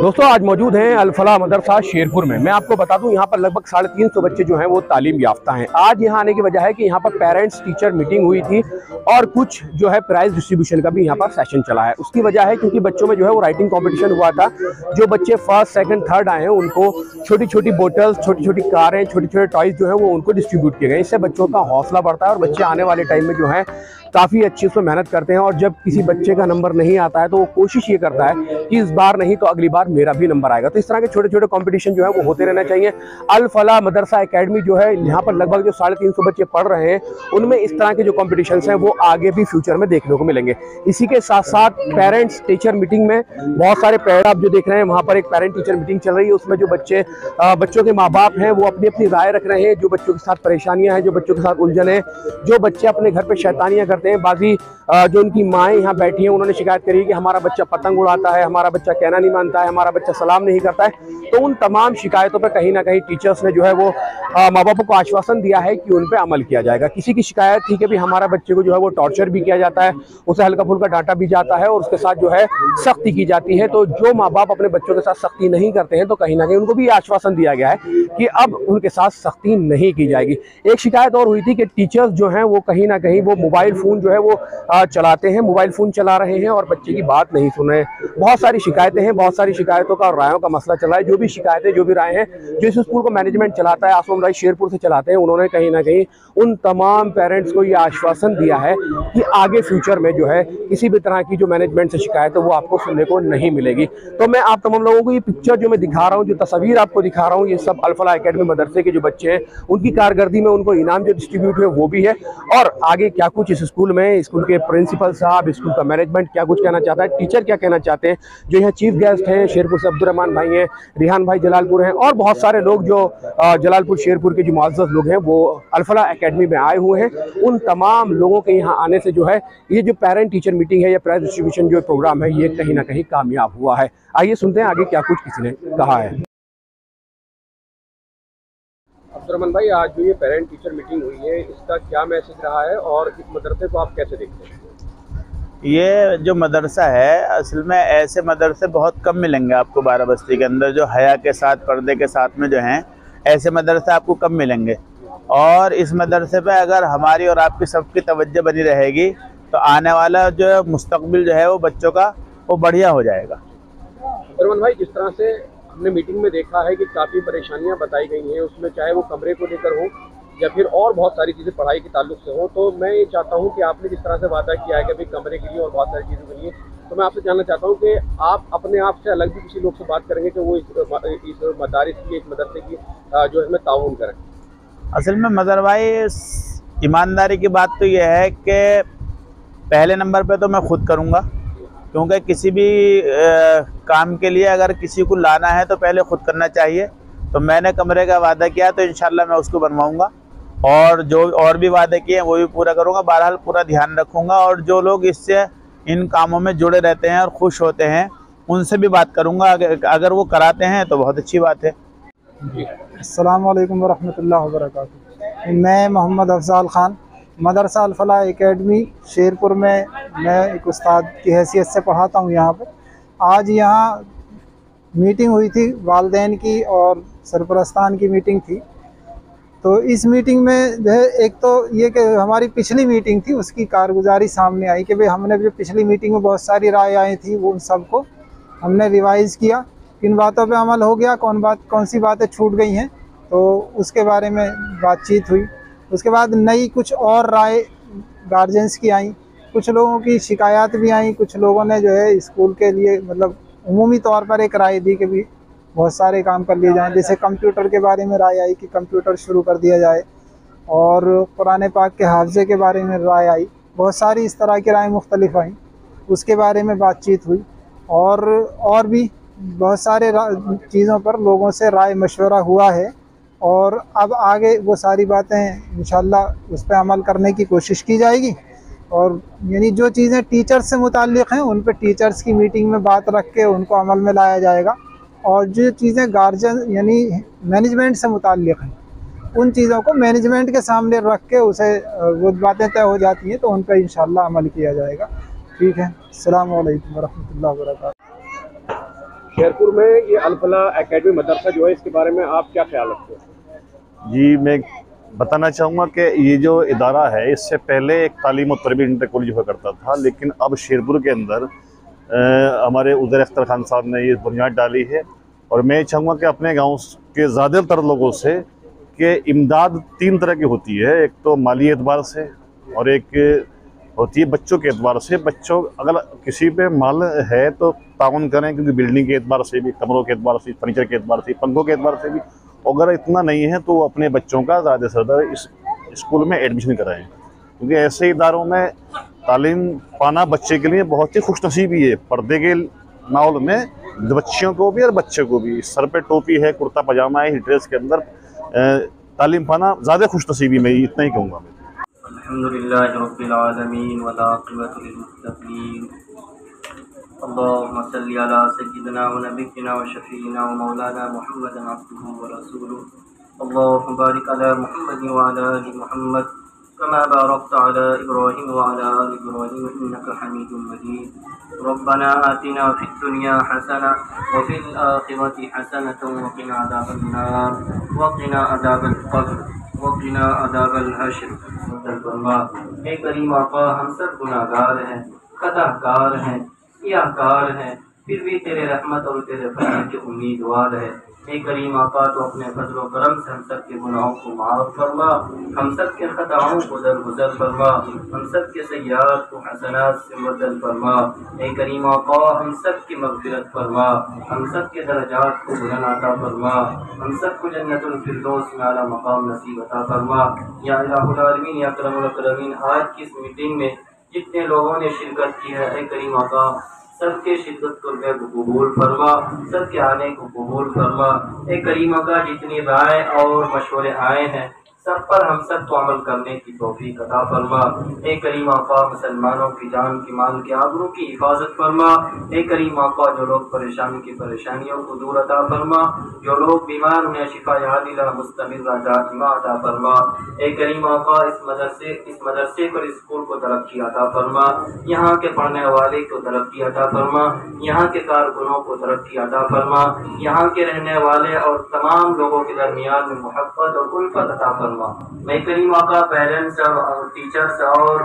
दोस्तों, आज मौजूद हैं अलफला मदरसा शेरपुर में। मैं आपको बता दूँ, यहाँ पर लगभग साढ़े तीन सौ बच्चे जो हैं वो तालीम याफ्ता हैं। आज यहाँ आने की वजह है कि यहाँ पर पेरेंट्स टीचर मीटिंग हुई थी और कुछ जो है प्राइज डिस्ट्रीब्यूशन का भी यहाँ पर सेशन चला है। उसकी वजह है क्योंकि बच्चों में जो है वो राइटिंग कॉम्पिटिशन हुआ था, जो बच्चे फ़र्स्ट सेकंड थर्ड आए हैं, उनको छोटी छोटी बोटल्स छोटी छोटी कारें छोटे छोटे टॉयज जो है वो उनको डिस्ट्रीब्यूट किए गए इससे बच्चों का हौसला बढ़ता है और बच्चे आने वाले टाइम में जो है काफ़ी अच्छी उसमें मेहनत करते हैं और जब किसी बच्चे का नंबर नहीं आता है तो वो कोशिश ये करता है कि इस बार नहीं तो अगली बार मेरा भी नंबर आएगा। तो इस तरह के छोटे छोटे कॉम्पिटिशन जो है, वो होते रहना चाहिए। अलफला मदरसा अकेडमी जो है, यहाँ पर लगभग जो साढ़े तीन सौ बच्चे पढ़ रहे हैं, उनमें इस तरह के जो कॉम्पिटिशन हैं, वो आगे भी फ्यूचर में देखने को मिलेंगे। इसी के साथ साथ पेरेंट्स टीचर मीटिंग में बहुत सारे पेरेंट आप जो देख रहे हैं, वहाँ पर एक पेरेंट टीचर मीटिंग चल रही है। उसमें जो बच्चे बच्चों के माँ बाप हैं, वो अपनी अपनी राय रख रहे हैं, जो बच्चों के साथ परेशानियाँ हैं, जो बच्चों के साथ उलझन है, जो बच्चे अपने घर पे शैतानियाँ करते हैं। अ, जो उनकी माएँ यहाँ बैठी हैं, उन्होंने शिकायत करी कि हमारा बच्चा पतंग उड़ाता है, हमारा बच्चा कहना नहीं मानता है, हमारा बच्चा सलाम नहीं करता है। तो उन तमाम शिकायतों पर कहीं ना कहीं टीचर्स ने जो है वो माँ बापों को आश्वासन दिया है कि उन पर अमल किया जाएगा। किसी की शिकायत थी कि भी हमारा बच्चे को जो है वो टॉर्चर भी किया जाता है, उसे हल्का फुल्का डांटा भी जाता है और उसके साथ जो है सख्ती की जाती है तो जो माँ बाप अपने बच्चों के साथ सख्ती नहीं करते हैं तो कहीं ना कहीं उनको भी आश्वासन दिया गया है कि अब उनके साथ सख्ती नहीं की जाएगी। एक शिकायत और हुई थी कि टीचर्स जो हैं वो कहीं ना कहीं वो मोबाइल फ़ोन जो है वो चलाते हैं, मोबाइल फ़ोन चला रहे हैं और बच्चे की बात नहीं सुन रहे बहुत सारी शिकायतें हैं, बहुत सारी शिकायतों का और रायों का मसला चला है। जो भी शिकायतें, जो भी राय हैं, जो इस स्कूल को मैनेजमेंट चलाता है आसमान राय शेरपुर से चलाते हैं, उन्होंने कहीं ना कहीं उन तमाम पेरेंट्स को ये आश्वासन दिया है कि आगे फ्यूचर में जो है, किसी भी तरह की जो मैनेजमेंट से शिकायत है, वो आपको सुनने को नहीं मिलेगी। तो मैं आप तमाम लोगों को ये पिक्चर जो मैं दिखा रहा हूँ, जो तस्वीर आपको दिखा रहा हूँ, ये सब अल्फला अकेडमी मदरसे के जो बच्चे हैं, उनकी कारकर्दी में उनको इनाम जो डिस्ट्रीब्यूट हुए, वो भी है। और आगे क्या कुछ इस स्कूल में, स्कूल के प्रिंसिपल साहब, स्कूल का मैनेजमेंट क्या कुछ कहना चाहता है? टीचर क्या कहना चाहते हैं? जो यहाँ चीफ गेस्ट हैं, शेरपुर से अब्दुलरहमान भाई हैं, रिहान भाई जलालपुर हैं, और बहुत सारे लोग जो जलालपुर, शेरपुर के जो मुआज़ लोग हैं, वो अल्फला अकेडमी में आए हुए हैं। उन तमाम लोगों के यहाँ आने से जो है, ये जो पेरेंट टीचर मीटिंग है या प्राइज डिस्ट्रीब्यूशन जो प्रोग्राम है, ये कहीं ना कहीं कामयाब हुआ है। आइए सुनते हैं आगे क्या कुछ किसी ने कहा है। अब्दुलरहमान भाई आज जो ये पेरेंट टीचर मीटिंग हुई है इसका क्या मैसेज रहा है और इस मदरसे को आप कैसे देखते हैं? ये जो मदरसा है असल में ऐसे मदरसे बहुत कम मिलेंगे आपको बारह बस्ती के अंदर जो हया के साथ पर्दे के साथ में जो हैं ऐसे मदरसे आपको कम मिलेंगे। और इस मदरसे पे अगर हमारी और आपकी सबकी तवज्जो बनी रहेगी तो आने वाला जो मुस्तकबिल जो है वो बच्चों का वो बढ़िया हो जाएगा। भाई जिस तरह से हमने मीटिंग में देखा है कि काफ़ी परेशानियाँ बताई गई हैं। उसमें चाहे वो कमरे को लेकर हो या फिर और बहुत सारी चीज़ें पढ़ाई के ताल्लुक से हो तो मैं ये चाहता हूँ कि आपने जिस तरह से वादा किया है कि अभी कमरे के लिए और बहुत सारी चीज़ों के लिए तो मैं आपसे जानना चाहता हूँ कि आप अपने आप से अलग भी किसी लोग से बात करेंगे कि वो इस इस मदारिस की, इस मदरसे की जो इसमें ताउन करें? असल में भाई ईमानदारी की बात तो यह है कि पहले नंबर पर तो मैं खुद करूँगा। क्योंकि किसी भी अ, काम के लिए अगर किसी को लाना है तो पहले खुद करना चाहिए। तो मैंने कमरे का वादा किया तो इंशाल्लाह मैं उसको बनवाऊँगा। और जो और भी वादे किए हैं वो भी पूरा करूँगा। बहरहाल पूरा ध्यान रखूँगा और जो लोग इससे इन कामों में जुड़े रहते हैं और खुश होते हैं उनसे भी बात करूँगा। अगर वो कराते हैं तो बहुत अच्छी बात है। अस्सलाम वालेकुम वरहमतुल्लाहि वबरकातुहू। मैं मोहम्मद अफजाल ख़ान मदरसा अलफला एकेडमी शेरपुर में मैं एक उस्ताद की हैसियत से पढ़ाता हूँ यहाँ पर। आज यहाँ मीटिंग हुई थी वालदेन की और सरपरस्तान की मीटिंग थी। तो इस मीटिंग में जो है एक तो ये कि हमारी पिछली मीटिंग थी, उसकी कारगुजारी सामने आई कि भाई हमने जो पिछली मीटिंग में बहुत सारी राय आई थी वो उन सबको। हमने रिवाइज़ किया, किन बातों पे अमल हो गया, कौन बात, कौन सी बातें छूट गई हैं तो उसके बारे में बातचीत हुई। उसके बाद नई कुछ और राय गार्जियंस की आई। कुछ लोगों की शिकायत भी आई। कुछ लोगों ने जो है स्कूल के लिए मतलब उमूमी तौर पर एक राय दी कि भी बहुत सारे काम कर लिए जाएँ। जैसे कंप्यूटर के बारे में राय आई कि कंप्यूटर शुरू कर दिया जाए और कुरान पाक के हाफजे के बारे में राय आई। बहुत सारी इस तरह की राय मुख्तलिफ़ आई। उसके बारे में बातचीत हुई और और भी बहुत सारे चीज़ों पर लोगों से राय मशवरा हुआ है। और अब आगे वो सारी बातें इंशाल्लाह उस पर अमल करने की कोशिश की जाएगी। और यानी जो चीज़ें टीचर्स से मुतालिक हैं, उन पर टीचर्स की मीटिंग में बात रख के उनको अमल में लाया जाएगा। और जो चीज़ें गार्जियन यानी मैनेजमेंट से मुतालिक हैं, उन चीज़ों को मैनेजमेंट के सामने रख के उसे, वो बातें तय हो जाती हैं तो उन पर इंशाल्लाह अमल किया जाएगा। ठीक है? अस्सलाम वालेकुम वरहमतुल्लाहि वबरकातुहू। शेरपुर में ये अलफला एकेडमी मदरसा जो है, इसके बारे में आप क्या ख्याल रखते हैं? जी मैं बताना चाहूँगा कि ये जो इदारा है इससे पहले एक तालीम और तरबी इंटर कॉलेज हुआ करता था लेकिन अब शेरपुर के अंदर अ, हमारे उदर अख्तर खान साहब ने ये बुनियाद डाली है। और मैं चाहूँगा कि अपने गाँव के ज़्यादातर लोगों से कि इमदाद तीन तरह की होती है एक तो माली एतबार से और एक होती है बच्चों के एतबार से। बच्चों अगर किसी पे माल है तो ताउन करें क्योंकि बिल्डिंग के एतबार से भी कमरों के एतबार से फर्नीचर के एतबार से पंखों के एतबार से भी। अगर इतना नहीं है तो अपने बच्चों का ज़्यादा से ज़्यादा इस स्कूल में एडमिशन कराएँ। क्योंकि ऐसे इदारों में तालीम पाना बच्चे के लिए बहुत ही खुशनसीबी है पर्दे के माहौल में बच्चियों को भी और बच्चे को भी। सर पे टोपी है, कुर्ता पजामा है ड्रेस के अंदर तालीम पाना ज़्यादा खुशनसीबी में इतना ही कहूँगा। मैं मुहम्मदन अब्दुहु व रसूलुहु अल्लाहुम्मा बारिक अला मुहम्मद व अला आलि मुहम्मद कमा बारकत अला इब्राहीम व अला आलि इब्राहीम इन्नका हमीदुम मजीद रब्बना आतिना फिद दुनिया हसना व फिल आखिरति हसनतन व क़िना अज़ाबन नार व क़िना अज़ाबल क़ब्र वकीना अदाबल हशर फरमा हे करीम आका हम सब गुनाहगार हैं खताकार हैं सियाकार है। फिर भी तेरे रहमत और तेरे फजल के उम्मीदवार है। हे करीम आका तो अपने फजल करम से हम सब के गुनाहों को माफ़ फरमा। हम सब के खताओं को दरगुजर फरमा। हम सब के सयात को हसनात से बदल फरमा। हे करीम आका, हम सब की मगफिरत फरमा। हम सब के दर्जात को बुलंद अता फरमा। हम सबको जन्नतुल फिरदौस में आला मकाम नसीब अता फरमा। या आलमीन, या करमुल करमीन आज की इस मीटिंग में जितने लोगों ने शिरकत की है ए करी आका सबके शिरकत को मैं कबूल फरमा, सबके आने को कबूल फरमा। ए करीम आका जितनी राय और मशवरे आए हैं सब पर हम सबको अमल करने की तौफीक अता फरमा। ए करीम आका मुसलमानों की जान की माल के आबरू की हिफाजत फरमा। ए करीम आका जो लोग परेशान की परेशानियों को दूर अदा फरमा। जो लोग बीमार उन्हें शिफा यादिला मुस्तमिल दाइमा अता फरमा। ए करीम आका इस मदरसे इस मदरसे पर स्कूल को तरक्की अदा फरमा। यहाँ के पढ़ने वाले को तरक्की अदा फरमा। यहाँ के कारकुनों को तरक्की अदा फरमा। यहाँ के रहने वाले और तमाम लोगों के दरमियान में मोहब्बत और उल्फत अता फरमा। मैं करीम का पेरेंट्स और टीचर्स और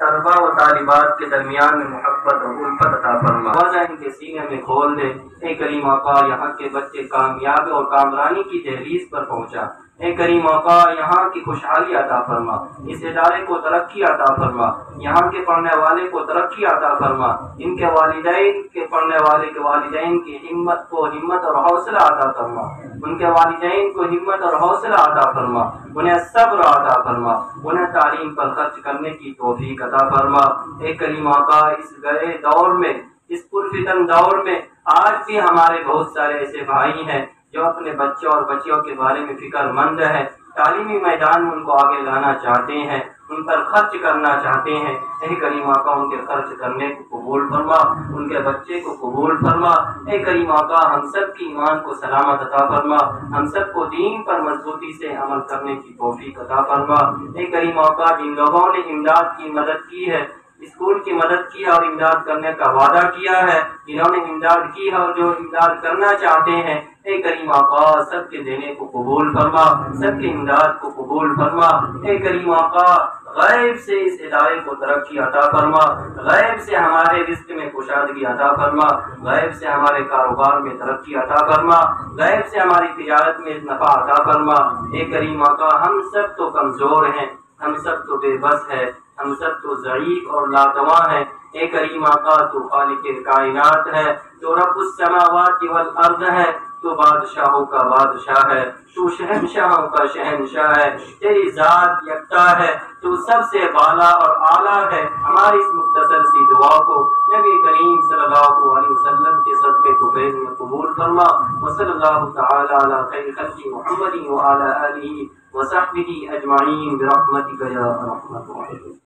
तलबा और तालिबात के दरमियान में मोहब्बत और उल्फत अता फरमा। वजह इनके सीने में खोल दे। ए करीमा का यहाँ के बच्चे कामयाब और कामरानी की दहलीज पर पहुँचा। करीम आका यहाँ की खुशहाली अदा फरमा। इस इदारे को तरक्की अदा फरमा। यहाँ के पढ़ने वाले को तरक्की अदा फरमा। इनके वालिदैन के पढ़ने वाले के वालिदैन की हिम्मत को हिम्मत और हौसला अदा फरमा। उनके वालिदैन को हिम्मत और हौसला अदा फरमा। उन्हें सब्र अदा फरमा। उन्हें तालीम पर खर्च करने की तोफीक अदा फरमा। ए करीम आका इस गए दौर में, इस पुरफितन दौर में आज भी हमारे बहुत सारे ऐसे भाई हैं जो अपने बच्चों और बच्चियों के बारे में फिक्रमंद है, तालीमी मैदान में उनको आगे लाना चाहते हैं, उन पर खर्च करना चाहते हैं। यही करीम आका, उनके खर्च करने को कबूल फरमा, उनके बच्चे को कबूल फरमा। ए करीम आका, हम सब की ईमान को सलामत अता फरमा। हम सबको दीन पर मजबूती से अमल करने की तौफीक अता फरमा। ए करीम आका, जिन लोगों ने इमदाद की मदद की है स्कूल की मदद की और इमदाद करने का वादा किया है। जिन्होंने इमदाद की है और जो इमदाद करना चाहते हैं, ए करीम आका सबके देने को कबूल फरमा, सबके इमदाद को कबूल फरमा। ए करीम आका गैब से इस इदारे को तरक्की अता फरमा, गैब से हमारे रिस्क में कुशादगी अता फरमा, गैब से हमारे कारोबार में तरक्की अता फरमा, गैब से हमारी तजारत में नफा अता फरमा। ए करीम आका हम सब तो कमज़ोर हैं। हम सब तो बेबस है, हम सब तो ज़ईफ और लातवा है। ए करीम आका तो खालिक कायनात है तो रब उस समावात वल अर्ज़ है तो बादशाहों का बादशाह है तो शहनशाहों का शहनशाह है, तेरी जात यकता है तो सबसे बाला और आला है, हमारी इस मुख्तसर सी दुआ को, नबी करीम सल्लल्लाहु अलैहि वसल्लम के सदक़े को बहन में कबूल फरमा। वसल्लल्लाहु तआला अला खैर खल्क़ि मुहम्मदी व अला आलिही व सहबिहि अजमाइन बिरहमतिका या राहिमीन